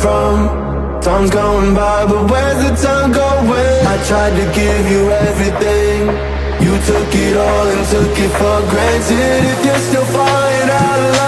from? Time's going by, but where's the time going? I tried to give you everything You took it all and took it for granted If you're still falling out of love